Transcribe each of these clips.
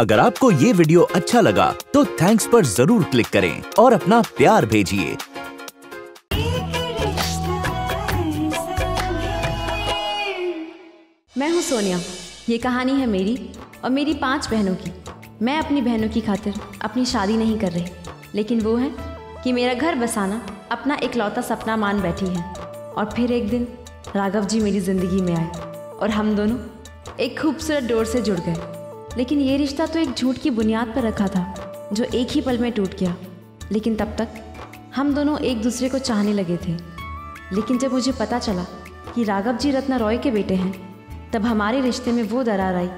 अगर आपको ये वीडियो अच्छा लगा तो थैंक्स पर ज़रूर क्लिक करें और अपना प्यार भेजिए। मैं हूँ सोनिया। ये कहानी है मेरी और मेरी पाँच बहनों की। मैं अपनी बहनों की खातिर अपनी शादी नहीं कर रही, लेकिन वो है कि मेरा घर बसाना अपना इकलौता सपना मान बैठी है। और फिर एक दिन राघव जी मेरी ज़िंदगी में आए और हम दोनों एक खूबसूरत डोर से जुड़ गए। लेकिन ये रिश्ता तो एक झूठ की बुनियाद पर रखा था जो एक ही पल में टूट गया। लेकिन तब तक हम दोनों एक दूसरे को चाहने लगे थे। लेकिन जब मुझे पता चला कि राघव जी रत्ना रॉय के बेटे हैं तब हमारे रिश्ते में वो दरार आई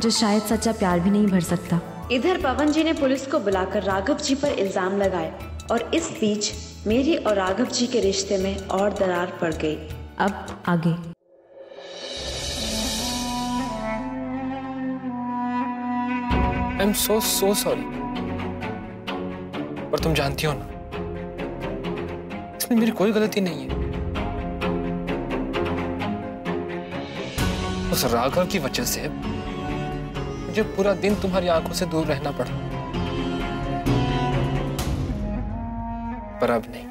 जो शायद सच्चा प्यार भी नहीं भर सकता। इधर पवन जी ने पुलिस को बुलाकर राघव जी पर इल्ज़ाम लगाए और इस बीच मेरी और राघव जी के रिश्ते में और दरार पड़ गई। अब आगे। I am so so sorry पर तुम जानती हो ना, इसमें मेरी कोई गलती नहीं है। उस राघव की वजह से मुझे पूरा दिन तुम्हारी आँखों से दूर रहना पड़ा। पर अब नहीं।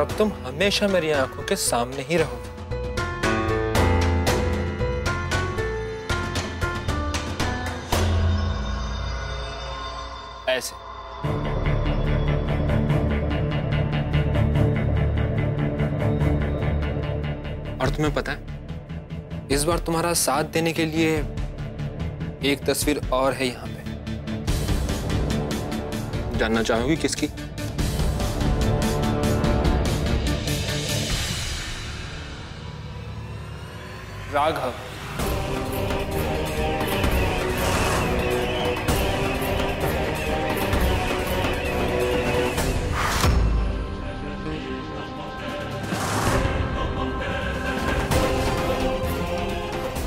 और अब तुम हमेशा मेरी आँखों के सामने ही रहोगे ऐसे। और तुम्हें पता है, इस बार तुम्हारा साथ देने के लिए एक तस्वीर और है यहाँ पे। जानना चाहोगी किसकी? राघव।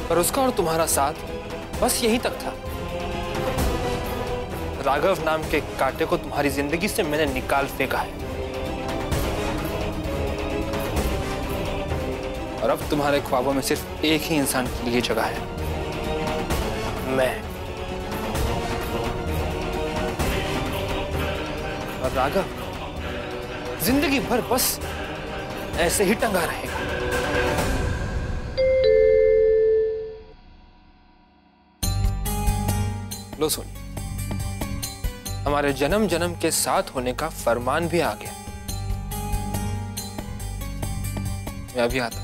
पर उसका और तुम्हारा साथ बस यहीं तक था। राघव नाम के कांटे को तुम्हारी ज़िंदगी से मैंने निकाल फेंका है। और अब तुम्हारे ख्वाबों में सिर्फ़ एक ही इंसान के लिए जगह है। मैं। और राघव ज़िंदगी भर बस ऐसे ही टंगा रहेगा। लो सोनी, हमारे जन्म जन्म के साथ होने का फरमान भी आ गया। मैं अभी आता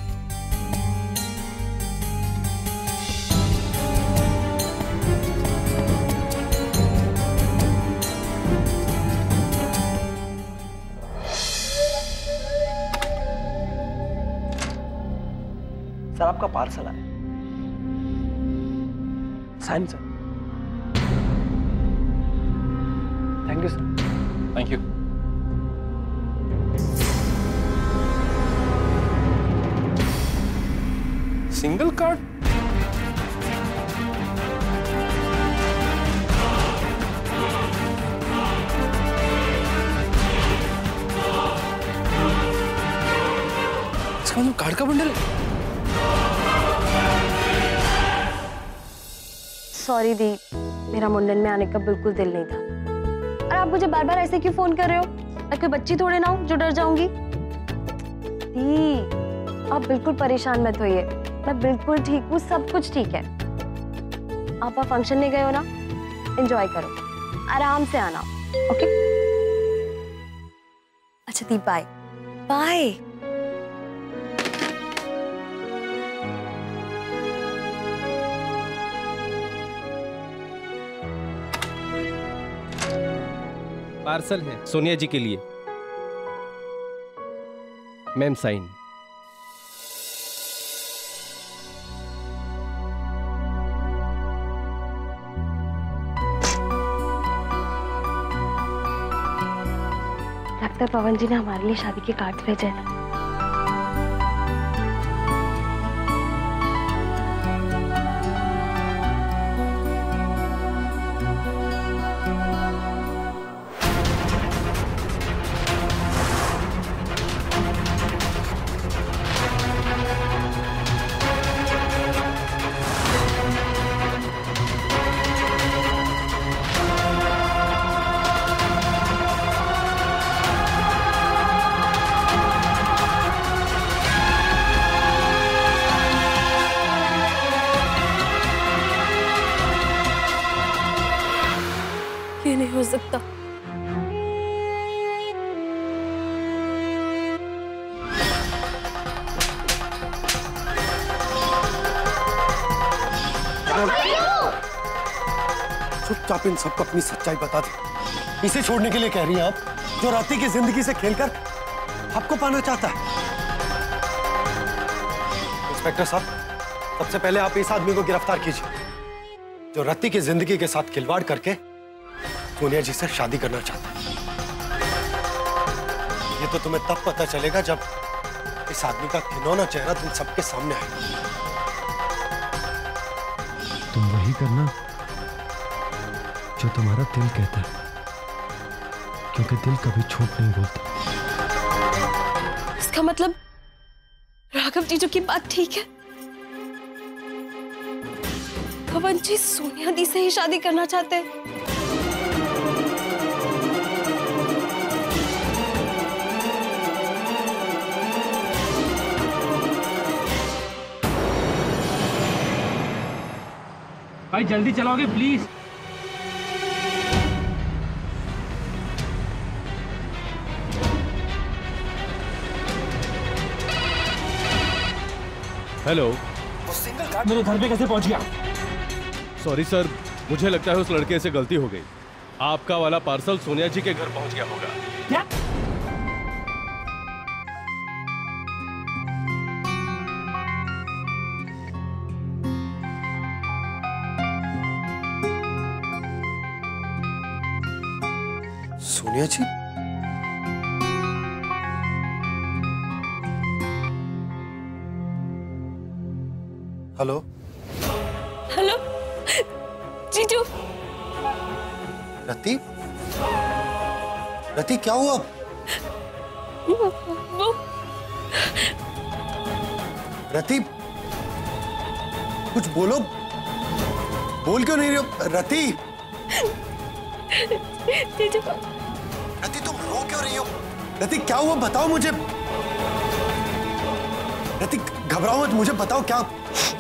आपका पार्सल आया। Sign sir. Thank you sir thank you single card card का बंडल है सॉरी दी मेरा मुंडन में आने का बिल्कुल दिल नहीं था। और आप मुझे बार बार ऐसे क्यों फ़ोन कर रहे हो? मैं कोई बच्ची थोड़े ना हूँ जो डर जाऊँगी। दी आप बिल्कुल परेशान मत होइए। मैं बिल्कुल ठीक हूँ, सब कुछ ठीक है। आप फ़ंक्शन में गए हो ना? एंजॉय करो। आराम से आना ओके अच्छा दी बाय बाय पार्सल है। सोनिया जी के लिए। Ma'am, sign. लगता है पवन जी ने हमारे लिए शादी के कार्ड भेजे हैं। चुपचाप इन सबको अपनी सच्चाई बता दे। इसे छोड़ने के लिए कह रही हैं आप, जो राती की ज़िंदगी से खेलकर आपको पाना चाहता है। इंस्पेक्टर साहब, सबसे पहले आप इस आदमी को गिरफ़्तार कीजिए, जो रत्ती की ज़िंदगी के साथ खिलवाड़ करके सोनिया जी से शादी करना चाहता है। ये तो तुम्हें तब पता चलेगा जब इस आदमी का खिलौना चेहरा तुम सबके सामने आएगा। तुम वही करना। जो तुम्हारा दिल कहता है। क्योंकि दिल कभी झूठ नहीं बोलता। इसका मतलब राघव जीजू की बात ठीक है। पवन जी सोनिया दी से ही शादी करना चाहते हैं। भाई जल्दी चलाओगे प्लीज़ हेलो मेरे घर पे कैसे पहुँच गया? सॉरी सर मुझे लगता है उस लड़के से गलती हो गई। आपका वाला पार्सल सोनिया जी के घर पहुँच गया होगा। क्या? सोनिया जी? हेलो। हेलो। जीजू। रति? रति क्या हुआ? वो रति कुछ बोलो। बोल क्यों नहीं रहे हो? रति। जीजू। रति तुम रो क्यों रही हो? रति क्या हुआ? बताओ मुझे। रति घबराओ मत मुझे बताओ क्या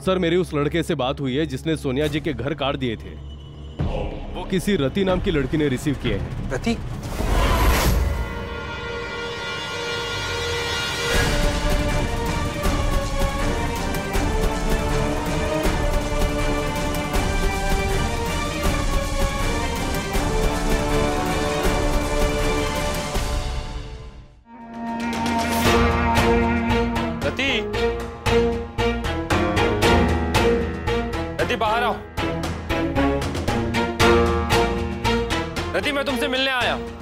सर, मेरी उस लड़के से बात हुई है जिसने सोनिया जी के घर काट दिए थे। वो किसी रति नाम की लड़की ने रिसीव किए हैं। रति? रति मैं तुमसे मिलने आया।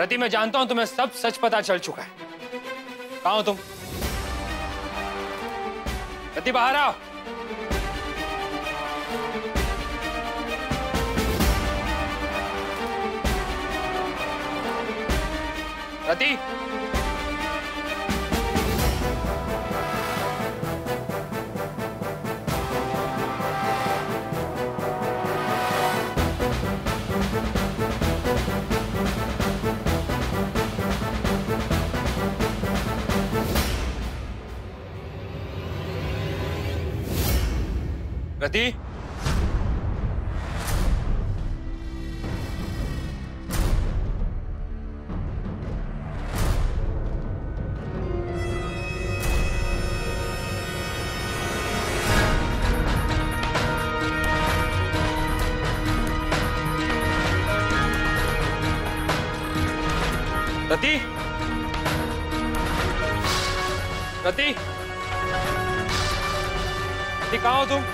रति, मैं जानता हूँ तुम्हें सब सच पता चल चुका है। कहा हो तुम? रति, बाहर आओ। रति रति रति रति कहाँ हो तुम।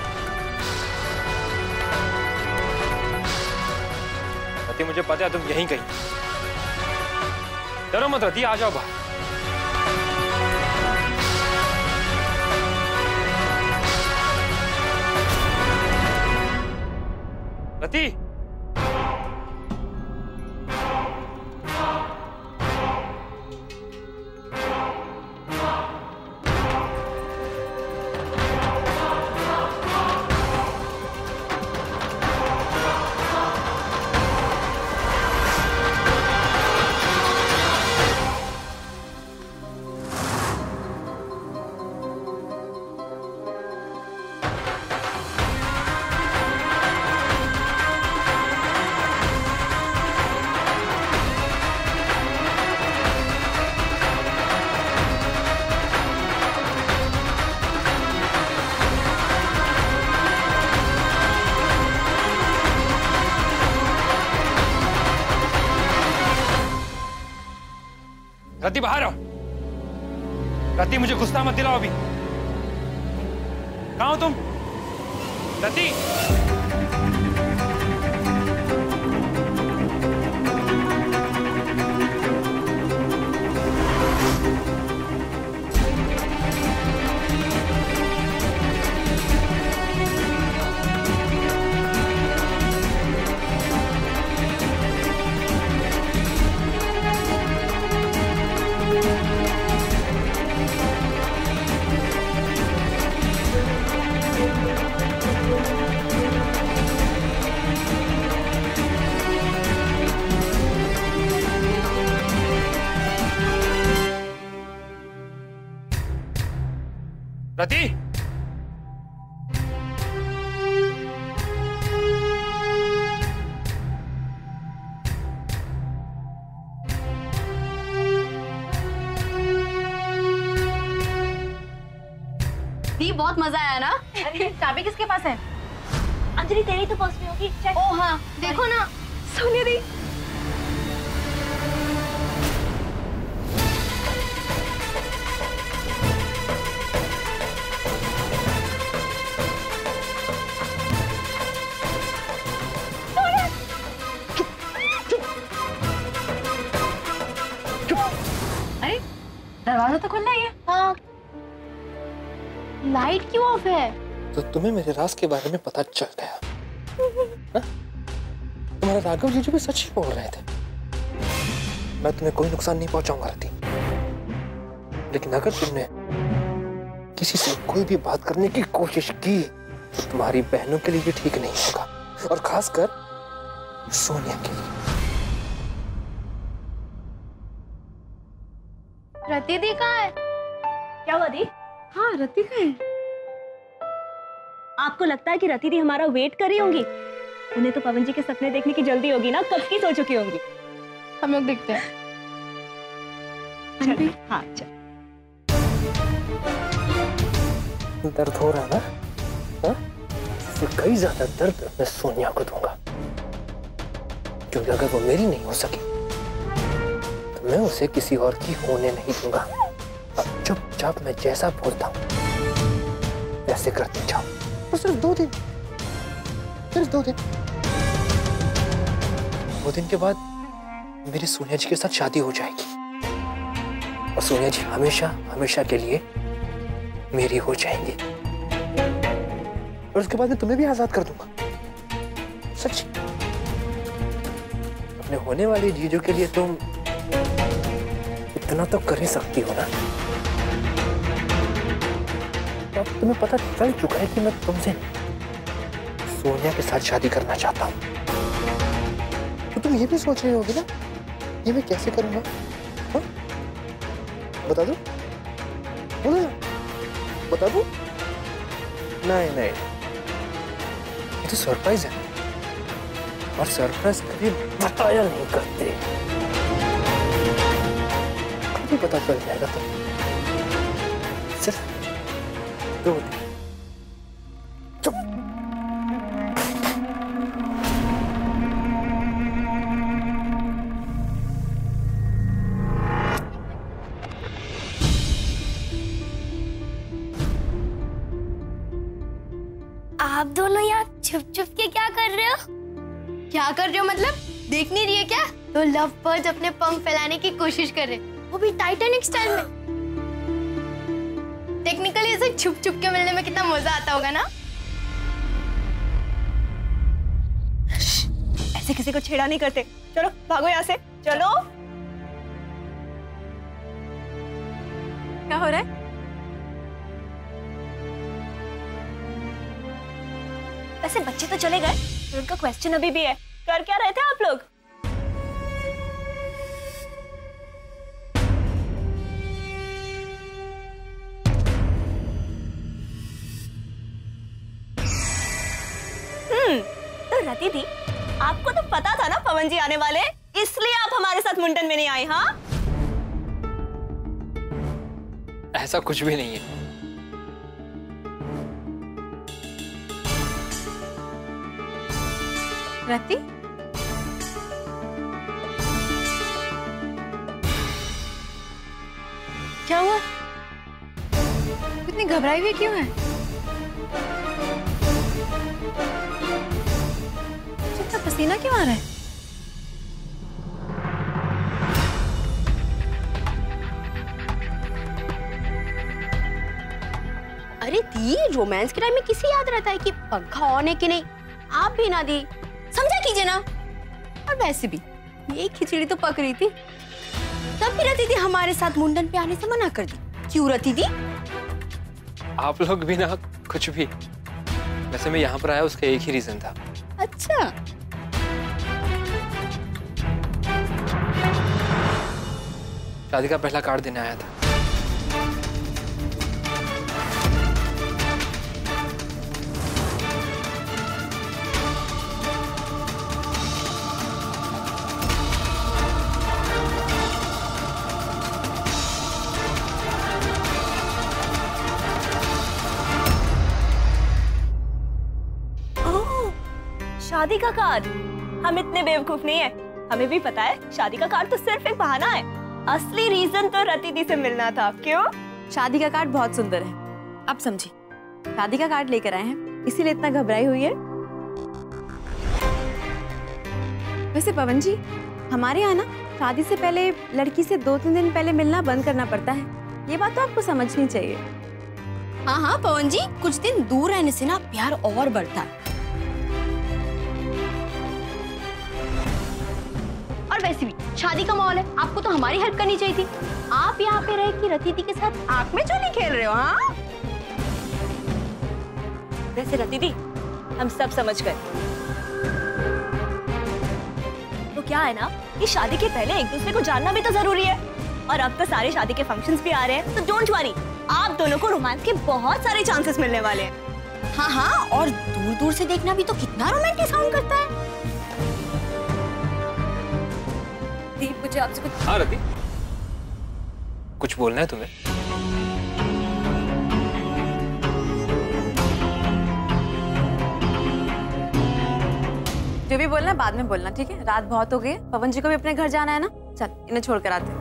मुझे पता है तुम यहीं कहीं। डरो मत रती आ जाओ बाहर। रति! रति बाहर आओ। रति मुझे गुस्सा मत दिलाओ अभी। कहा तुम? रति! रति? दी बहुत मज़ा आया ना? अरे चाबी किसके पास है? अंजलि तेरी तो पर्स में होगी। ओ हाँ देखो ना। सोनिया दी। है। तो तुम्हें मेरे राज के बारे में पता चल गया। हाँ? तुम्हारे राघव जीजू भी सच ही बोल रहे थे मैं तुम्हें कोई नुकसान नहीं पहुंचाऊँगा रति। लेकिन अगर तुमने किसी से कोई भी बात करने की कोशिश की तो तुम्हारी बहनों के लिए ये ठीक नहीं होगा। और खासकर सोनिया के लिए। रति दी कहाँ है? क्या हुआ दी? हाँ रति का है? आपको लगता है कि रति दी हमारा वेट कर रही होंगी? उन्हें तो पवन जी के सपने देखने की जल्दी होगी ना कब की सो चुकी होंगी? हम लोग देखते हैं। चल, हाँ चल। दर्द हो रहा है ना? हाँ? इससे कई ज़्यादा दर्द मैं सोनिया को दूँगा। क्योंकि अगर वो मेरी नहीं हो सकी तो मैं उसे किसी और की होने नहीं दूँगा। अब चुपचाप मैं जैसा बोलता हूँ वैसे करते जाओ। और सिर्फ़ दो दिन। सिर्फ़ दो दिन। दो दिन के बाद मेरी सोनिया जी के साथ शादी हो जाएगी। और सोनिया जी हमेशा हमेशा के लिए मेरी हो जाएँगी। और उसके बाद मैं तुम्हें भी आज़ाद कर दूँगा। सच अपने होने वाली जीजों के लिए तुम इतना तो कर ही सकती हो ना? तुम्हें पता चल चुका है कि मैं तुमसे सोनिया के साथ शादी करना चाहता हूँ। तो तुम ये भी सोच रही होगी ना? ये मैं कैसे करूँगा? हाँ? बता दो। बोलो बता दो। नहीं नहीं। ये तो सरप्राइज़ है। और सरप्राइज़ कभी बताया नहीं करते। कभी पता चल जाएगा तो दो चुप। आप दोनों यहाँ छुप छुप के क्या कर रहे हो? क्या कर रहे हो मतलब? देख नहीं रही है क्या? तो लव बर्ड अपने पंख फैलाने की कोशिश कर रहे वो भी टाइटैनिक स्टाइल में। टेक्निकली ऐसे छुप छुप के मिलने में कितना मज़ा आता होगा ना? ऐसे किसी को छेड़ा नहीं करते। चलो, भागो यहाँ से। चलो। क्या हो रहा है? वैसे बच्चे तो चले गए उनका क्वेश्चन अभी भी है। कर क्या रहे थे आप लोग? था जी आने वाले इसलिए आप हमारे साथ मुंडन में नहीं आए हाँ? ऐसा कुछ भी नहीं है। रति? क्या हुआ? इतनी घबराई हुई क्यों है? इतना पसीना क्यों आ रहा है? रोमांस के टाइम में किसे याद रहता है कि पंखा ऑन है कि नहीं? आप भी ना दी। समझा कीजिए ना। और वैसे भी ये खिचड़ी तो पक रही थी। तब भी रती थी हमारे साथ मुंडन पे आने से मना कर दी। क्यों रती थी आप लोग भी ना कुछ भी। वैसे मैं यहाँ पर आया उसका एक ही रीजन था। अच्छा। शादी का पहला कार्ड देने आया था। शादी का कार्ड। हम इतने बेवकूफ़ नहीं है। हमें भी पता है शादी का कार्ड तो सिर्फ़ एक बहाना है। असली रीजन तो रति दी से मिलना था। क्यों? शादी का कार्ड बहुत सुंदर है। अब समझी। शादी का कार्ड लेकर आए हैं। इसीलिए इतना घबराई हुई है। वैसे पवन जी हमारे यहाँ ना शादी से पहले लड़की से दो तीन दिन पहले मिलना बंद करना पड़ता है। ये बात तो आपको समझनी चाहिए। हाँ हाँ पवन जी कुछ दिन दूर रहने से ना प्यार और बढ़ता है। शादी का माहौल है। आपको तो हमारी हेल्प करनी चाहिए थी। आप यहाँ पे रहे कि रतीति के साथ आँख में चोली खेल रहे हो हाँ? वैसे रति दी हम सब समझ गए। तो क्या है ना, कि शादी के पहले एक दूसरे को जानना भी तो ज़रूरी है। और अब तो सारे शादी के फ़ंक्शंस भी आ रहे हैं। तो डोंट वरी आप दोनों को रोमांस के बहुत सारे चांसेस मिलने वाले हैं। हाँ हाँ और दूर दूर से देखना भी तो कितना रोमांटिक साउंड करता है। दीप मुझे आपसे कुछ हाँ रति। कुछ बोलना है तुम्हें? जो भी बोलना है बाद में बोलना ठीक है? रात बहुत हो गई है। पवन जी को भी अपने घर जाना है ना? चल इन्हें छोड़कर आते हैं।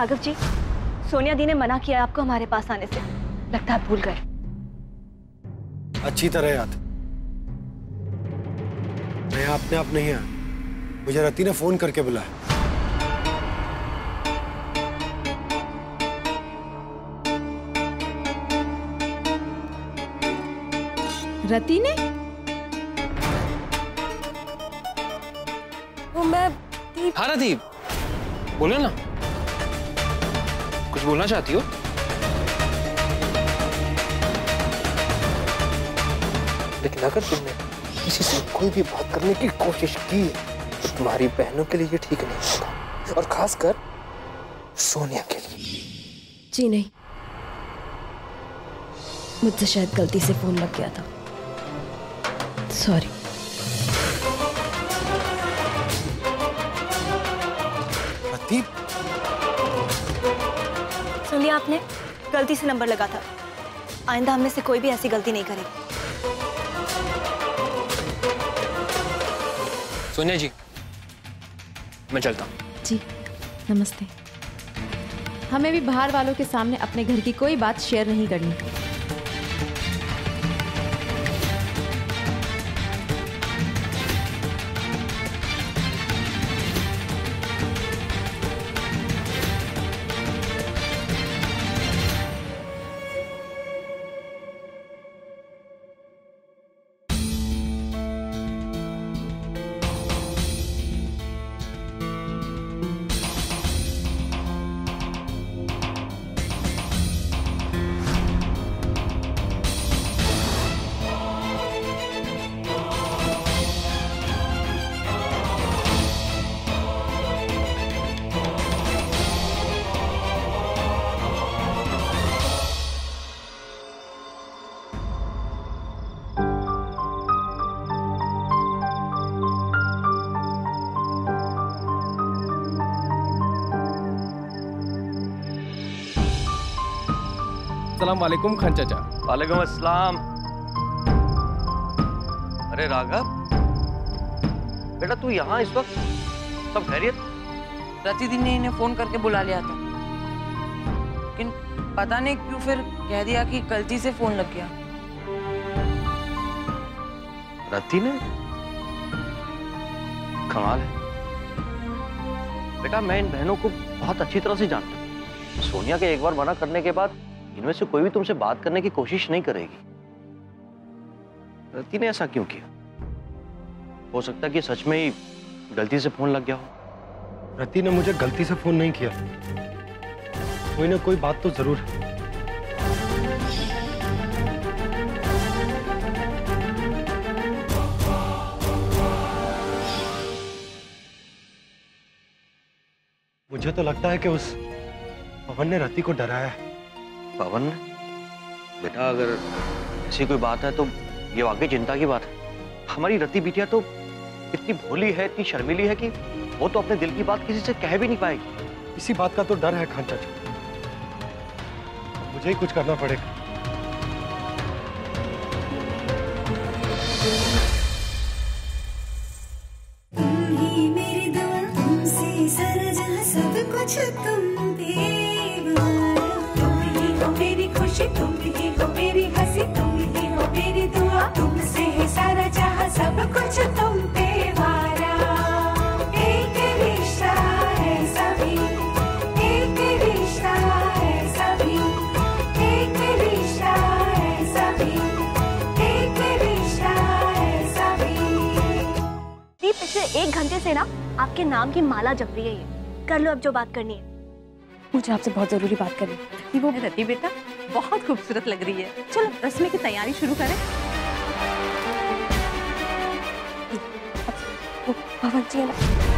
राघव जी सोनिया दी ने मना किया आपको हमारे पास आने से। लगता है भूल गए। अच्छी तरह याद। मैं अपने आप नहीं आया मुझे रति ने फ़ोन करके बुलाया। रति ने? वो मैं हाँ रति। बोलो ना। कुछ बोलना चाहती हो? लेकिन अगर तुमने किसी से कोई भी बात करने की कोशिश की तो तुम्हारी बहनों के लिए ये ठीक नहीं होगा और खासकर सोनिया के लिए। जी नहीं। मुझसे शायद गलती से फ़ोन लग गया था। सॉरी रति सुन लिया आपने? गलती से नंबर लगा था। आइंदा हम में से कोई भी ऐसी गलती नहीं करेगी। सोनिया जी मैं चलता हूँ। जी नमस्ते। हमें भी बाहर वालों के सामने अपने घर की कोई बात शेयर नहीं करनी। सलाम वालेकुम खान चाचा। वालेकुम अस्सलाम। अरे राघव बेटा तू यहाँ इस वक्त सब खैरियत? प्रतिदिन ने इन्हें फ़ोन करके बुला लिया था। लेकिन पता नहीं क्यों फिर कह दिया कि गलती से फ़ोन लग गया। रति ने? कमाल है। बेटा मैं इन बहनों को बहुत अच्छी तरह से जानता हूँ। सोनिया के एक बार मना करने के बाद इनमें से कोई भी तुमसे बात करने की कोशिश नहीं करेगी। रति ने ऐसा क्यों किया? हो सकता है कि सच में ही गलती से फ़ोन लग गया हो। रति ने मुझे गलती से फ़ोन नहीं किया। कोई ना कोई बात तो ज़रूर है। मुझे तो लगता है कि उस पवन ने रति को डराया है। पवन। बेटा, अगर ऐसी कोई बात है तो ये वाकई चिंता की बात है। हमारी रति बिटिया तो इतनी भोली है, इतनी शर्मीली है कि वो तो अपने दिल की बात किसी से कह भी नहीं पाएगी। इसी बात का तो डर है, खान चाचा। मुझे ही कुछ करना पड़ेगा। एक घंटे से ना आपके नाम की माला जप रही है ये। कर लो अब जो बात करनी है। मुझे आपसे बहुत ज़रूरी बात करनी है। वो रति बेटा बहुत खूबसूरत लग रही है। चलो रस्म की तैयारी शुरू करें। वो पवन जी है ना?